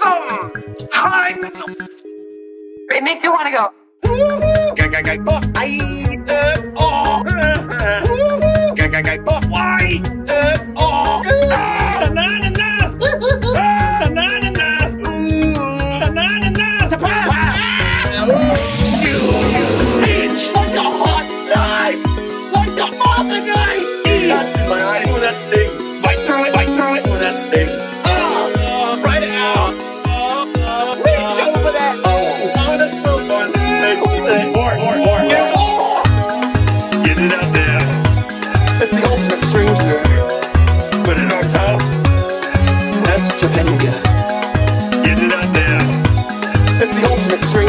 Sometimes it makes you want to go. I. Uh, It's true.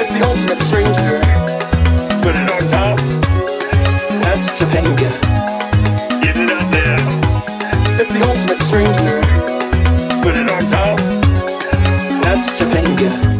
It's the ultimate stranger. Put it on top. That's Topanga. Get. It's the ultimate stranger. Put it on top. That's Topanga.